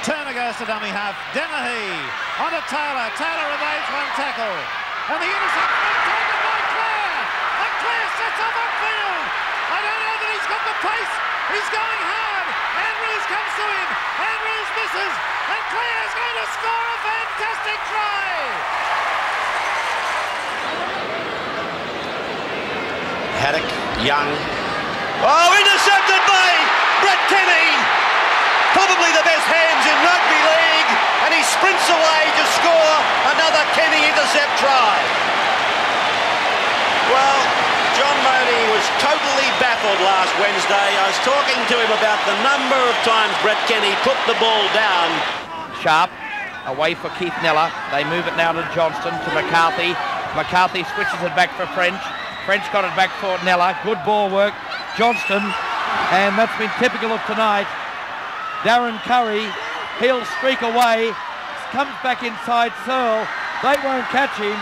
Turner goes to dummy half. Dennehy on to Taylor. Taylor evades one tackle. And the intercept taken by Clare. And Clare sets off upfield. I don't know that he's got the pace. He's going hard. Andrews comes to him. Andrews misses. And Clare's going to score a fantastic try. Haddock, Young. Oh, intercepted by Brett Kenny. Probably the best hands in rugby league. And he sprints away to score another Kenny intercept try. Well, John Mooney was totally baffled last Wednesday. I was talking to him about the number of times Brett Kenny put the ball down. Sharp away for Keith Nella. They move it now to Johnston, to McCarthy. McCarthy switches it back for French. French got it back for Nella. Good ball work. Johnston. And that's been typical of tonight. Darren Curry, he'll streak away. Comes back inside Searle. They won't catch him.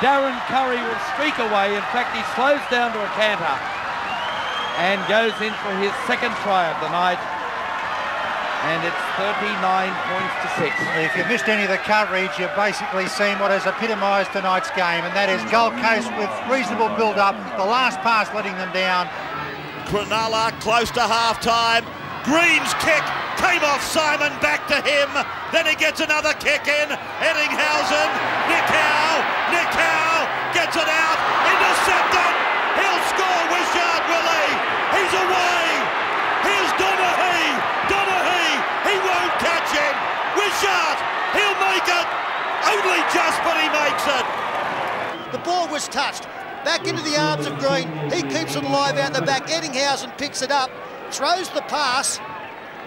Darren Curry will streak away. In fact, he slows down to a canter and goes in for his second try of the night. And it's 39 points to six. If you missed any of the coverage, you've basically seen what has epitomised tonight's game, and that is Gold Coast with reasonable build-up. The last pass letting them down. Cronulla close to half-time. Green's kick came off Simon, back to him. Then he gets another kick in. Eddinghausen, Nick Howe, Nick Howe gets it out, intercepted. He'll score, Wishart, will he? He's away. Here's Donaghy, Donaghy, he won't catch him. Wishart, he'll make it. Only just, but he makes it. The ball was touched. Back into the arms of Green. He keeps it alive out the back. Eddinghausen picks it up, throws the pass.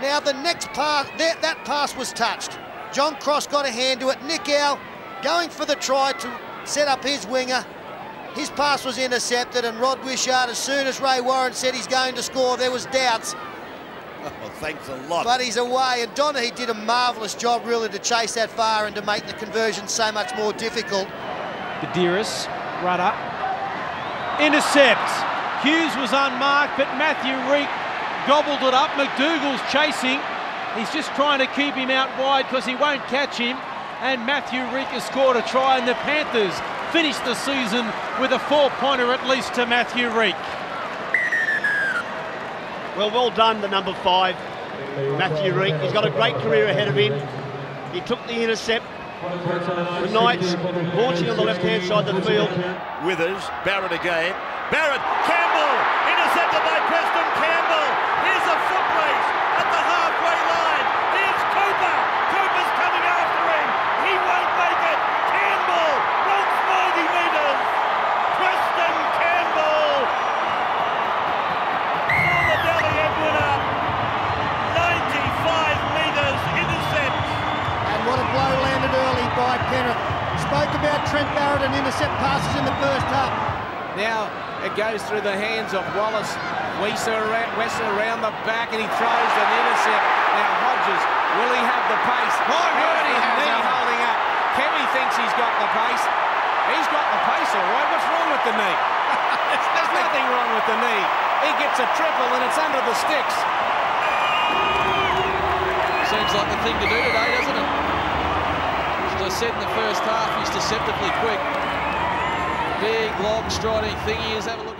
Now the next pass, that, that pass was touched. John Cross got a hand to it. Nick Howe going for the try to set up his winger. His pass was intercepted, and Rod Wishart, as soon as Ray Warren said he's going to score, there was doubts. Oh, thanks a lot. But he's away, and Donaghy did a marvellous job, really, to chase that far and to make the conversion so much more difficult. Badiris, rudder, intercept. Hughes was unmarked, but Matthew Reek gobbled it up. McDougall's chasing. He's just trying to keep him out wide because he won't catch him. And Matthew Reek has scored a try, and the Panthers finish the season with a four-pointer at least to Matthew Reek. Well, well done, the number five, Matthew Reek. He's got a great career ahead of him. He took the intercept. The Knights launching on the left-hand side of the field. Withers, Barrett again. Barrett, Campbell, intercepted by Preston Trent Barrett and intercept passes in the first half. Now it goes through the hands of Wallace. Wesser around, Wesser around the back and he throws an intercept. Now Hodges, will he have the pace? My word, he has knee holding up. Kevy thinks he's got the pace. He's got the pace, all right. What's wrong with the knee? There's, there's nothing wrong with the knee. He gets a triple and it's under the sticks. Seems like the thing to do today, doesn't it? Said in the first half, he's deceptively quick. Big, long, striding thing he is. Have a look.